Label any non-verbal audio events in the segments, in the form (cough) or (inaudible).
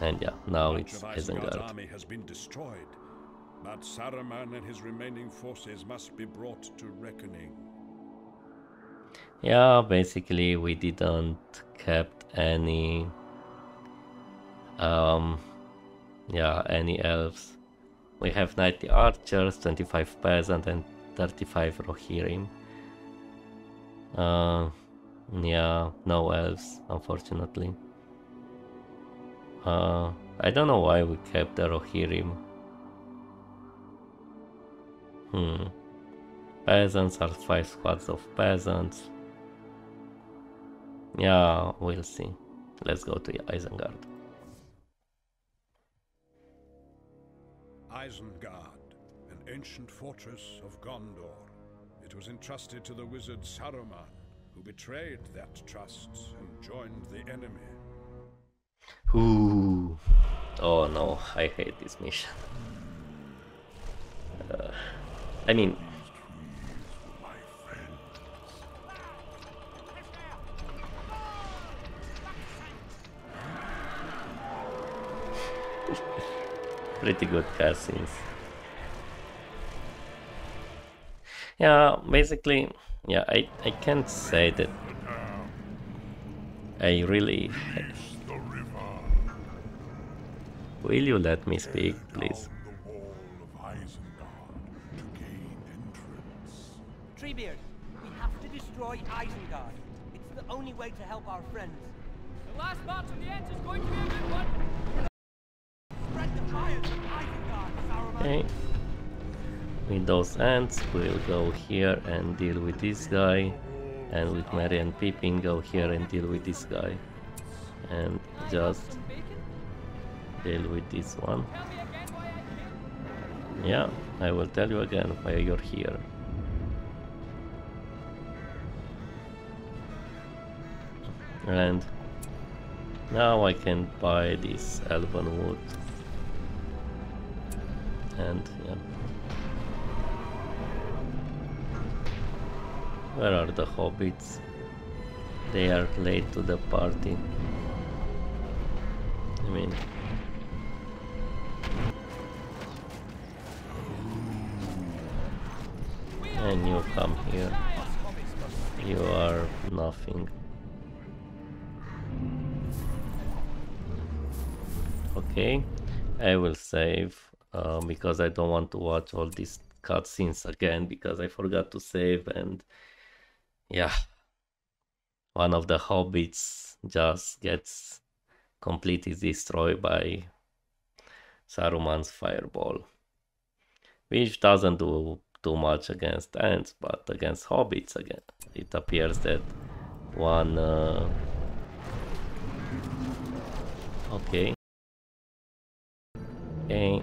And yeah, now Much it's Isengard. army has been destroyed, but Saruman and his remaining forces must be brought to reckoning. Yeah, basically we didn't kept any um yeah, any elves. We have 90 archers, 25 peasant and 35 rohirrim. Uh yeah, no elves unfortunately. Uh I don't know why we kept the rohirrim. Hmm. Peasants are five squads of peasants. Yeah, we'll see. Let's go to Isengard. Isengard, an ancient fortress of Gondor. It was entrusted to the wizard Saruman, who betrayed that trust and joined the enemy. Ooh. Oh no, I hate this mission. Uh, I mean, (laughs) pretty good cutscenes. Yeah, basically, yeah, I, I can't say that I really. Will you let me speak, please? the wall of Isengard to gain entrance. Treebeard, we have to destroy Isengard. It's the only way to help our friends. The last march of the Ents is going to be a good one. Spread the fires of Isengard, Saruman. Okay. With those ants, we'll go here and deal with this guy. And with Merry and Pippin, go here and deal with this guy. And just Some bacon? Deal with this one. Yeah, I will tell you again why you're here. And now I can buy this elven wood. And yeah. Where are the hobbits? They are late to the party. I mean, and you come here. You are nothing. Okay, I will save uh, because I don't want to watch all these cutscenes again because I forgot to save and yeah, one of the hobbits just gets completely destroyed by Saruman's fireball, which doesn't do too much against ants, but against hobbits again, it appears that one. Uh... Okay. Okay.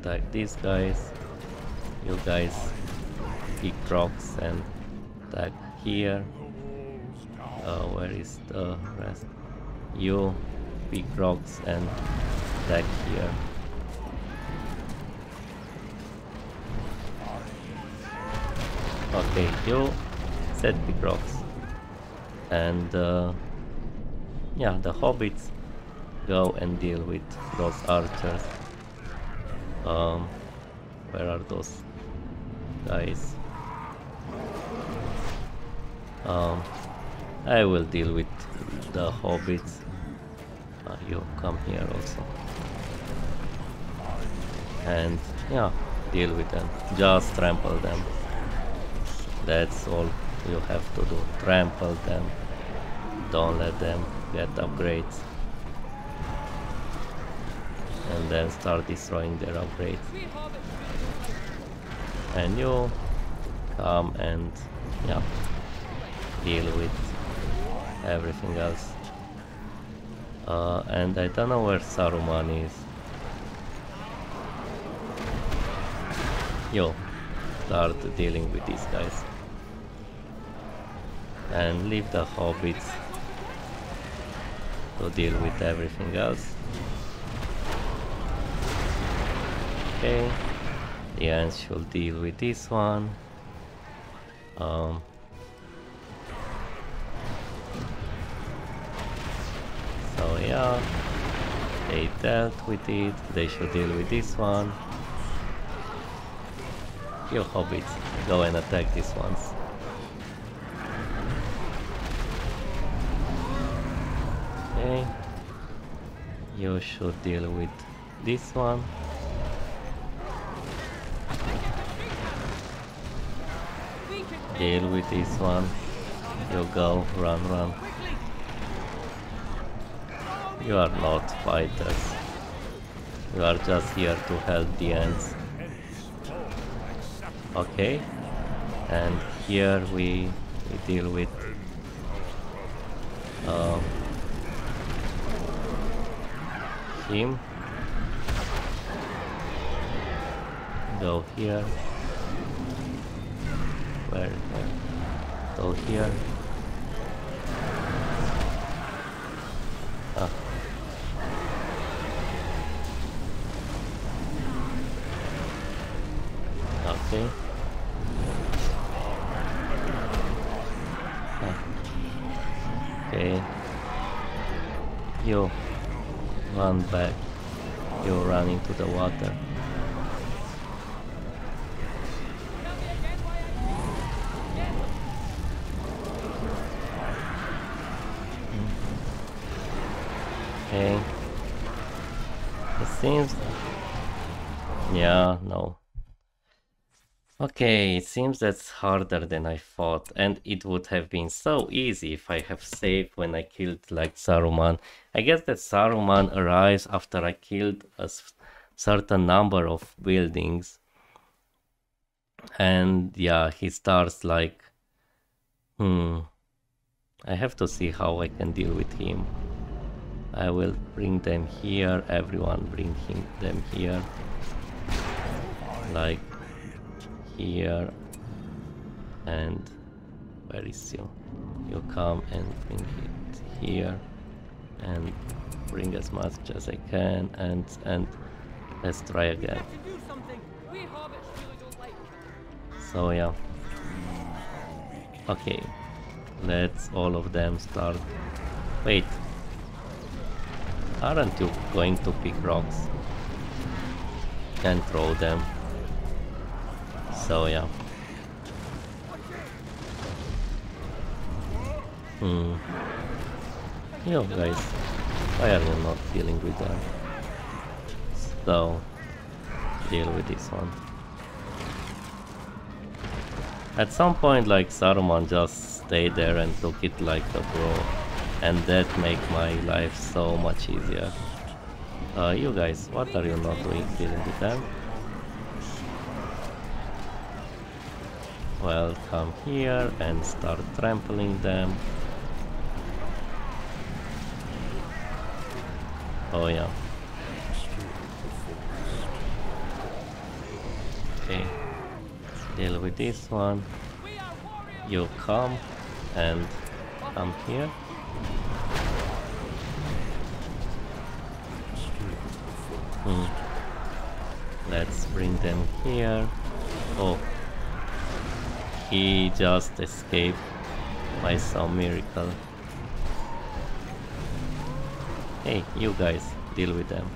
Attack these guys. You guys pick rocks and attack here. Uh, where is the rest? You pick rocks and attack here. Okay, you set pick rocks. And uh, yeah, the hobbits go and deal with those archers. Um, where are those guys? Um, I will deal with the hobbits. Uh, you come here also. And yeah, deal with them. Just trample them. That's all you have to do. Trample them. Don't let them get upgrades. And then start destroying their upgrades. And you come and yeah, deal with everything else. Uh, and I don't know where Saruman is. Yo, start dealing with these guys. And leave the hobbits to deal with everything else. Okay, the ants should deal with this one. Um, so yeah. They dealt with it. They should deal with this one. You hobbits, go and attack these ones. Okay. You should deal with this one. Deal with this one. You go, run, run. You are not fighters. You are just here to help the ants. Okay. And here we, we deal with um, him. Go here. Where? Go here. Ah. Okay. Ah. Okay. You run back. You the water. Okay. It seems. Yeah, no. Okay, it seems that's harder than I thought, and it would have been so easy if I have saved when I killed like Saruman. I guess that Saruman arrives after I killed a certain number of buildings. And yeah, he starts like, hmm, I have to see how I can deal with him. I will bring them here, everyone bring him them here. Like here and where is you? You come and bring it here and bring as much as I can and and let's try again. Have to do something. We hobbits really don't like So yeah. Okay. Let's all of them start. Wait. Aren't you going to pick rocks? And throw them. So yeah. Hmm. You guys, why are you not dealing with them? So, deal with this one. At some point, like Saruman just stayed there and took it like a bro, and that make my life so much easier. Uh, you guys, what are you not doing dealing with them? Well, come here and start trampling them. Oh yeah. Okay. Deal with this one. You come and come here. Hmm. Let's bring them here. Oh. He just escaped by some miracle. Hey, you guys, deal with them.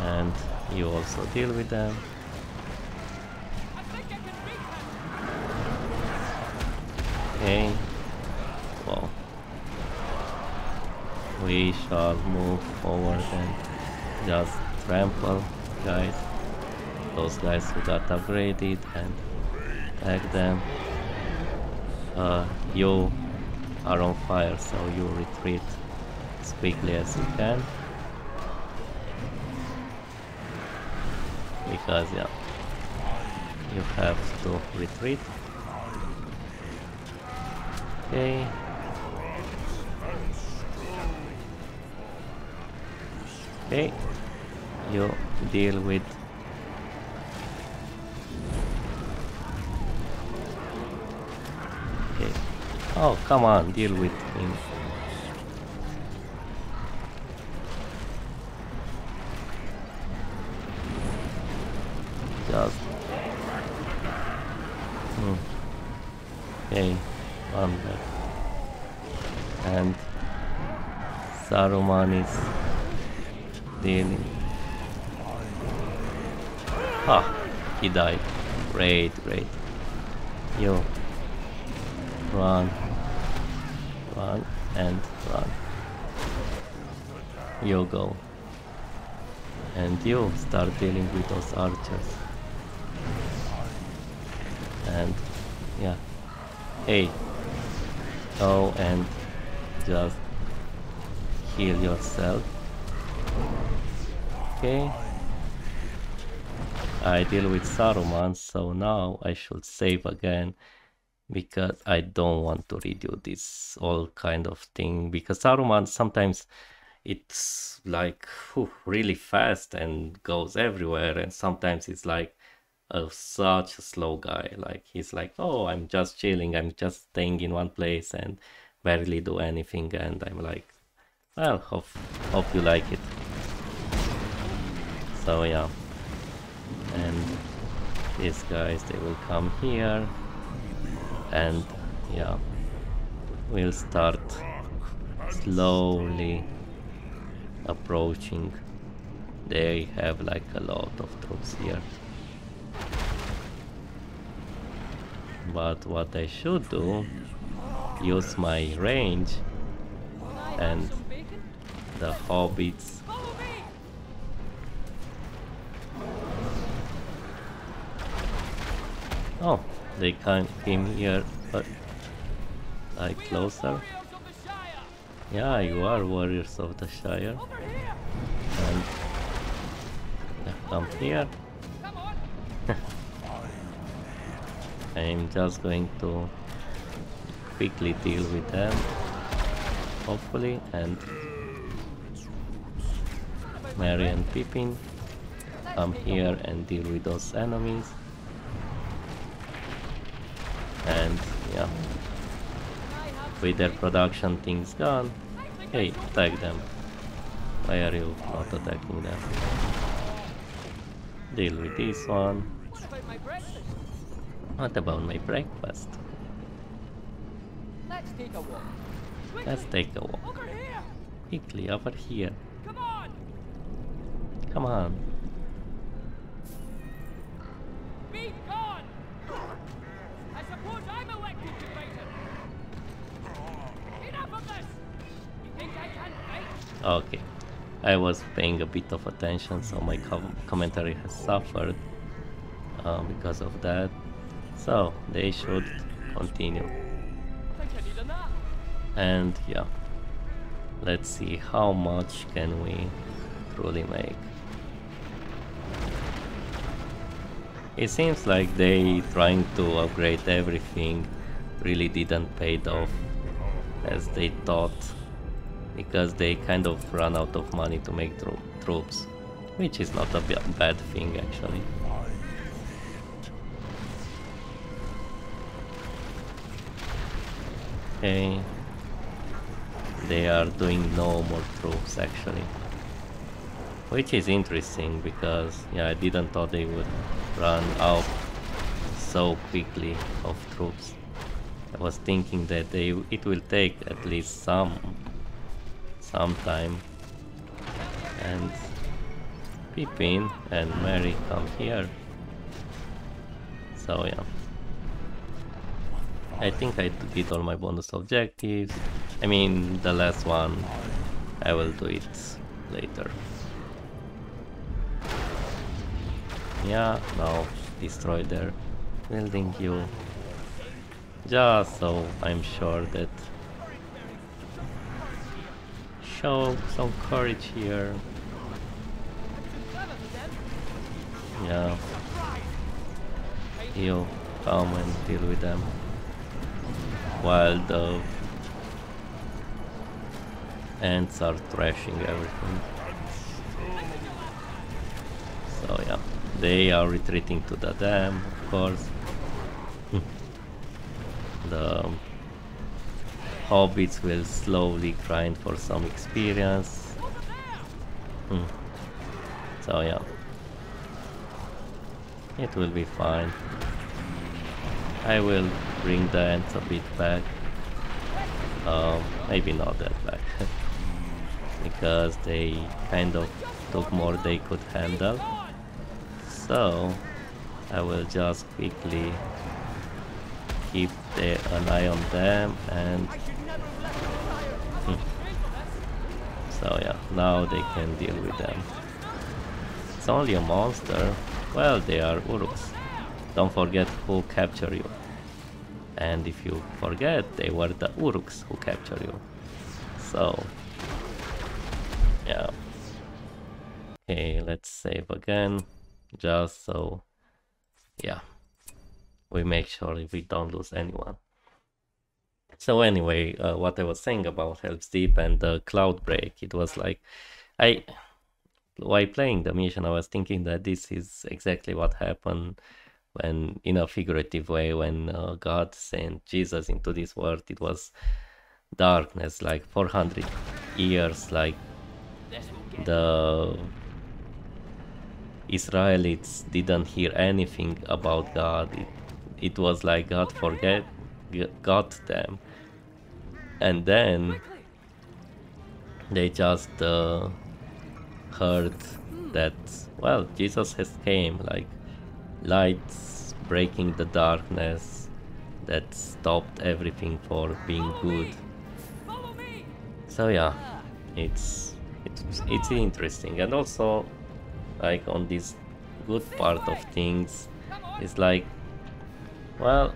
And you also deal with them. Okay. Well, we shall move forward and just trample guys. Those guys who got upgraded and attack them. Uh, you are on fire, so you retreat as quickly as you can. Because yeah, you have to retreat. Okay. Okay. You deal with Okay. Oh, come on, deal with him. Just. Hmm. Okay. one left. And Is dealing. Ah, he died. Great, great. You run, run, and run. You go. And you start dealing with those archers. And yeah. Hey. Go and just heal yourself. Okay. I deal with Saruman, so now I should save again because I don't want to redo this all kind of thing because Saruman sometimes it's like whew, really fast and goes everywhere and sometimes it's like a, such a slow guy like he's like oh i'm just chilling i'm just staying in one place and barely do anything and i'm like well hope hope you like it. So yeah. And these guys they will come here. And yeah. We'll start slowly approaching. They have like a lot of troops here. But what I should do use my range and? The hobbits oh they can came here but We closer. Yeah you are warriors of the Shire. And come here. (laughs) I'm just going to quickly deal with them hopefully and Merry and Pippin come here and deal with those enemies and yeah with their production things gone hey attack them why are you not attacking them deal with this one What about my breakfast? Let's take a walk. quickly over here Come on! Come on Be gone! I suppose I'm elected to fight him. Enough of this! You think I can fight? Okay, I was paying a bit of attention, so my com- commentary has suffered uh, because of that. So they should continue, Think I need a nap. and yeah, let's see how much can we truly make. It seems like they trying to upgrade everything really didn't pay off as they thought because they kind of run out of money to make tro- troops, which is not a bad thing actually. Okay, they are doing no more troops actually, which is interesting because yeah, I didn't thought they would run out so quickly of troops. I was thinking that they it will take at least some some time. And Pippin and Merry come here. So yeah. I think I did all my bonus objectives. I mean the last one I will do it later. Yeah, now destroy their building you. Just so I'm sure that show some courage here. Yeah. You come and deal with them. While the ants are thrashing everything. So yeah, they are retreating to the dam, of course. the hobbits will slowly grind for some experience. Hmm. So yeah, it will be fine. I will bring the ants a bit back Um, maybe not that black. (laughs) because they kind of took more they could handle. So I will just quickly keep the, an eye on them and hmm. so yeah now they can deal with them. It's only a monster. Well they are uruks. Don't forget who capture you. And if you forget they were the uruks who capture you. So yeah. Okay let's save again just so yeah. We make sure we don't lose anyone. So anyway, uh, what I was saying about Helm's Deep and the Cloud Break, it was like, I, while playing the mission, I was thinking that this is exactly what happened when, in a figurative way, when uh, God sent Jesus into this world, it was darkness, like 400 years, like the Israelites didn't hear anything about God. It it was like God forget got them. And then they just uh, heard that well Jesus has came like lights breaking the darkness that stopped everything for being good. so yeah it's it's it's interesting. And also like on this good part of things it's like well,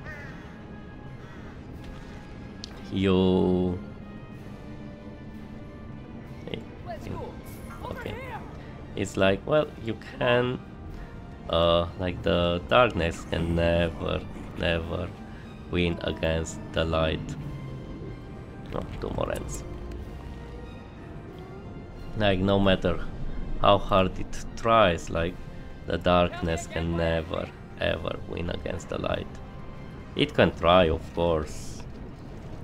you. Okay. It's like, well, you can. Uh, like the darkness can never, never win against the light. No, two more ends. Like, no matter how hard it tries, like, the darkness can never, ever win against the light. It can try, of course.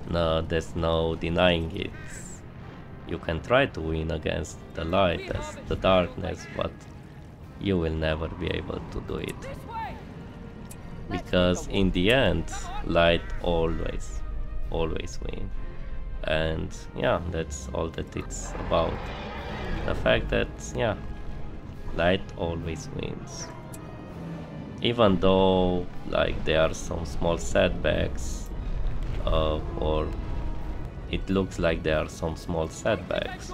No, there's no denying it. You can try to win against the light as the darkness, but you will never be able to do it. Because in the end, light always, always win. And yeah, that's all that it's about. The fact that, yeah, light always wins even though like there are some small setbacks uh, or it looks like there are some small setbacks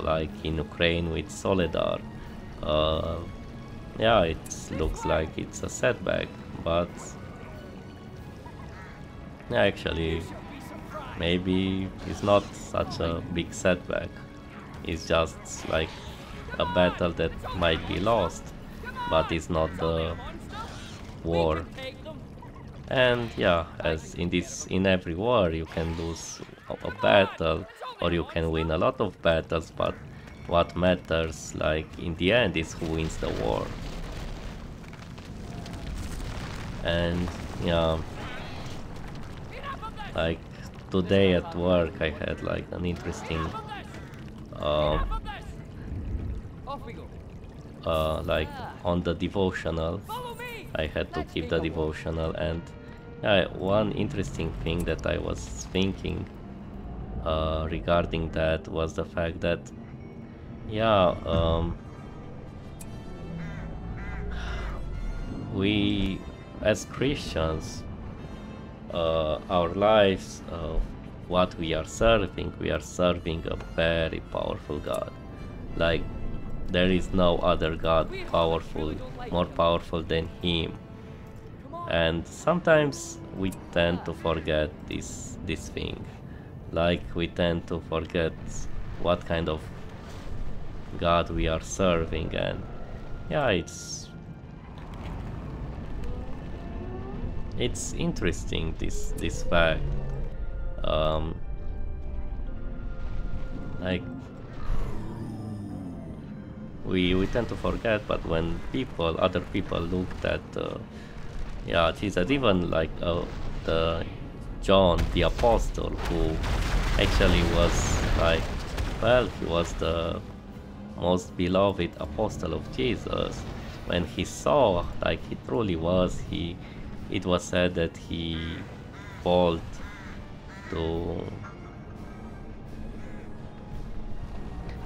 like in Ukraine with Soledar. uh, yeah it looks like it's a setback but actually maybe it's not such a big setback it's just like a battle that might be lost but it's not the war. And yeah as in this in every war you can lose a battle or you can win a lot of battles but what matters like in the end is who wins the war. And yeah like today at work I had like an interesting uh, uh, like on the devotional I had to keep the devotional and yeah, one interesting thing that I was thinking uh, regarding that was the fact that yeah um, we as Christians uh, our lives uh, what we are serving we are serving a very powerful God like there is no other god powerful, more powerful than him. And sometimes we tend to forget this this thing. Like we tend to forget what kind of god we are serving and yeah it's it's interesting this this fact um like we we tend to forget but when people other people looked at uh, yeah jesus even like uh, the john the apostle who actually was like well he was the most beloved apostle of jesus. When he saw like he truly was he it was said that he called to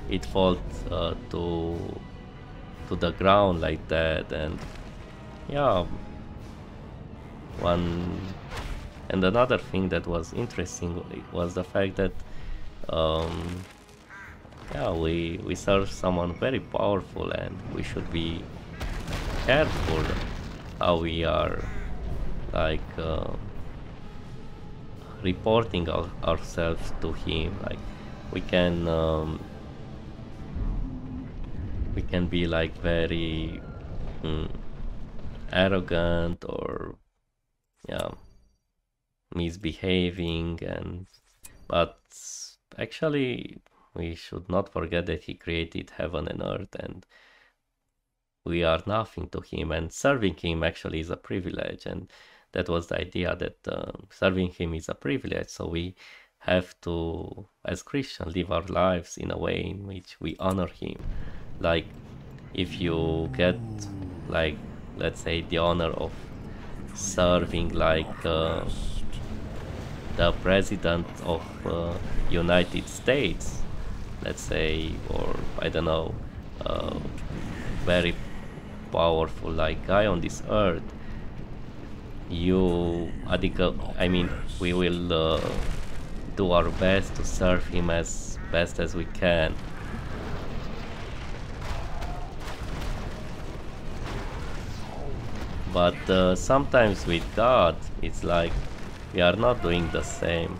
it falls uh, to to the ground like that and yeah. One and another thing that was interesting was the fact that um, yeah we we serve someone very powerful and we should be careful how we are like uh, reporting our, ourselves to him like we can um, we can be like very mm, arrogant or yeah misbehaving and but actually we should not forget that he created heaven and earth and we are nothing to him and serving him actually is a privilege and that was the idea that uh, serving him is a privilege. So we have to as christians live our lives in a way in which we honor him. Like if you get like let's say the honor of serving like uh, the president of uh, united states let's say or i don't know uh, very powerful like guy on this earth you i mean we will uh, do our best to serve him as best as we can. But uh, sometimes with God it's like we are not doing the same.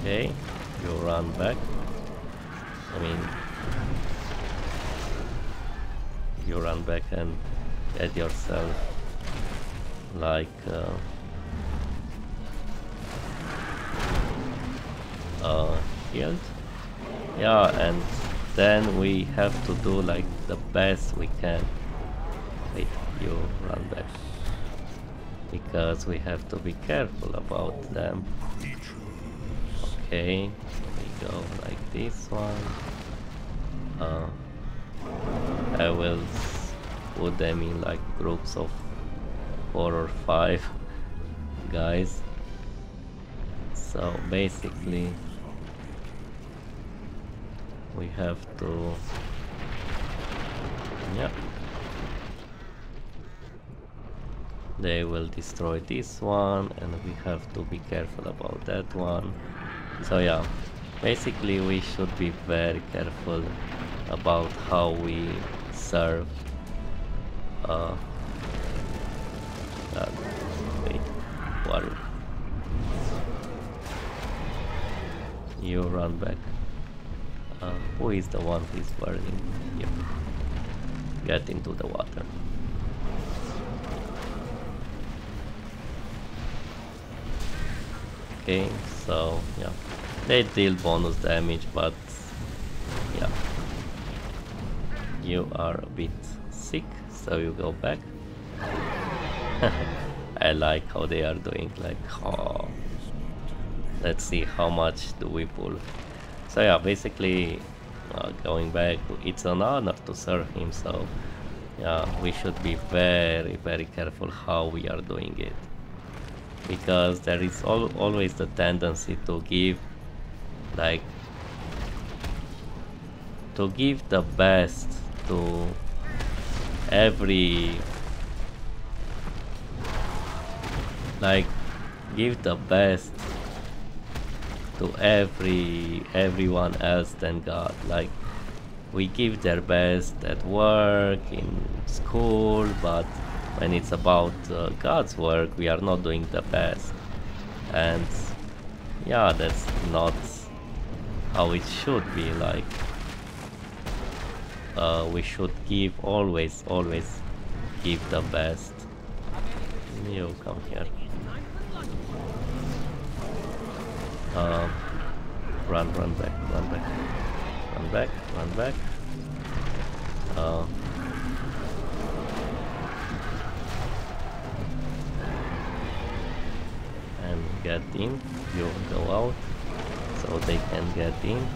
Okay you run back. I mean you run back and get yourself. Like uh, uh, healed yeah and then we have to do like the best we can wait you run back because we have to be careful about them. Okay we go like this one. Uh, I will put them in like groups of four or five guys? So basically we have to yeah. They will destroy this one and we have to be careful about that one. So yeah. Basically we should be very careful about how we serve uh, uh wait what you run back uh, who is the one who is burning? Yep. Get into the water. Okay, so yeah. They deal bonus damage, but yeah. You are a bit sick, so you go back. (laughs) I like how they are doing, like, oh. Let's see how much do we pull. So yeah, basically uh, going back, it's an honor to serve him. So yeah, we should be very very careful how we are doing it because there is al always the tendency to give like to give the best to every like give the best to every everyone else than God. Like we give their best at work, in school, but when it's about uh, God's work, we are not doing the best. And yeah, that's not how it should be. Like uh, we should give always, always give the best. You come here. Um, run, run back, run back, run back, run back. Uh, and get in. You go out, so they can get in.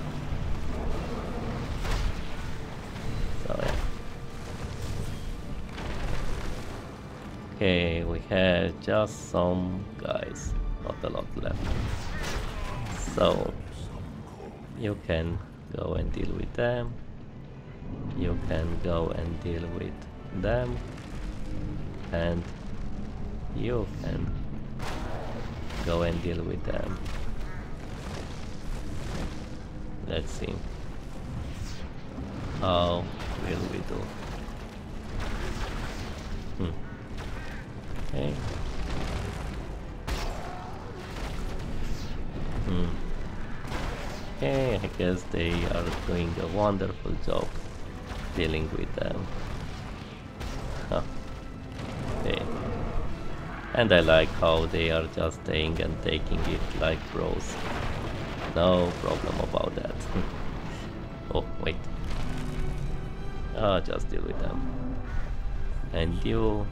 Okay, we have just some guys, not a lot left. So You can go and deal with them. You can go and deal with them. And you can go and deal with them. Let's see. How will we do? Okay. Hmm. Okay, I guess they are doing a wonderful job dealing with them. Huh. Okay. And I like how they are just staying and taking it like bros. No problem about that. (laughs) oh, wait. I'll just deal with them. And you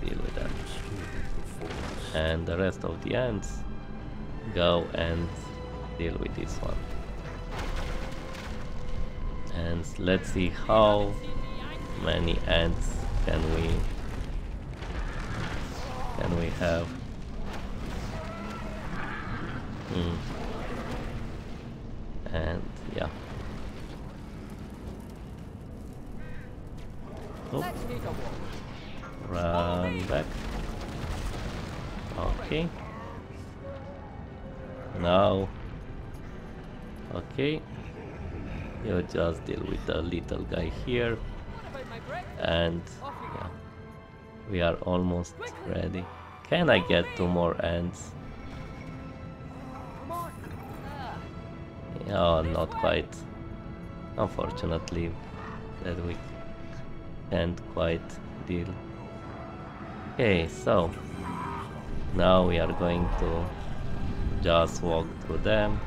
deal with them. And the rest of the ants go and deal with this one. And let's see how many ants can we can we have. Hmm. And yeah. Oh, run back. Okay. Now. Okay. You just deal with the little guy here and yeah, we are almost ready. Can I get two more. Ah, Yeah, not quite. Unfortunately, that we can't quite deal. Okay, so now we are going to just walk through them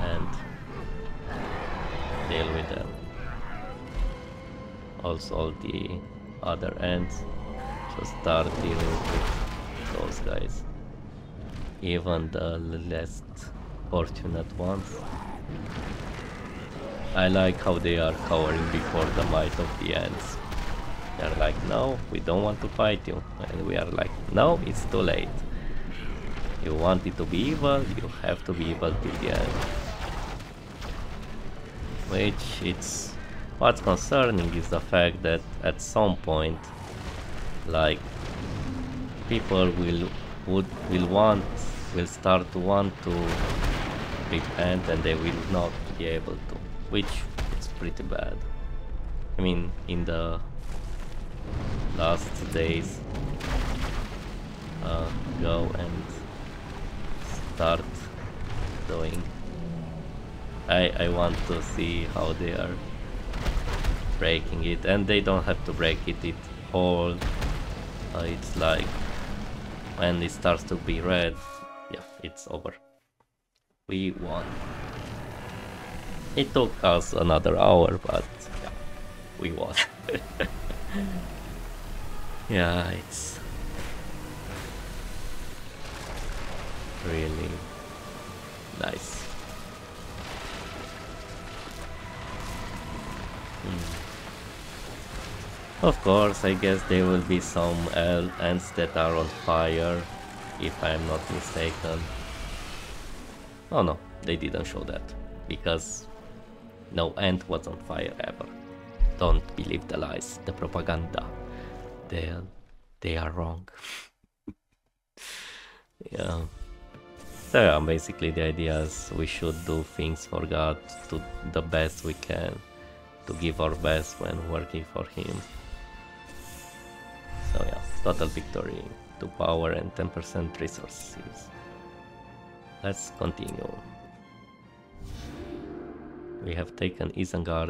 and deal with them. Also, all the other Ents just start dealing with those guys even the less fortunate ones. I like how they are cowering before the might of the ants. They're like, no, we don't want to fight you. And we are like, no, it's too late. You want it to be evil, you have to be evil till the end. Which it's what's concerning is the fact that at some point like people will would will want will start to want to repent and they will not be able to which is pretty bad i mean in the last days uh, go and start doing i i want to see how they are breaking it and they don't have to break it it all. Uh, it's like when it starts to be red yeah it's over. We won. It took us another hour but yeah we won (laughs) yeah it's really nice hmm. Of course, I guess there will be some ants that are on fire, if I'm not mistaken. Oh no, they didn't show that, because no ant was on fire ever. Don't believe the lies, the propaganda. They, they are wrong. (laughs) yeah. So yeah, basically the idea is we should do things for God to the best we can, to give our best when working for Him. So yeah, total victory, 2 power and 10% resources. Let's continue. We have taken Isengard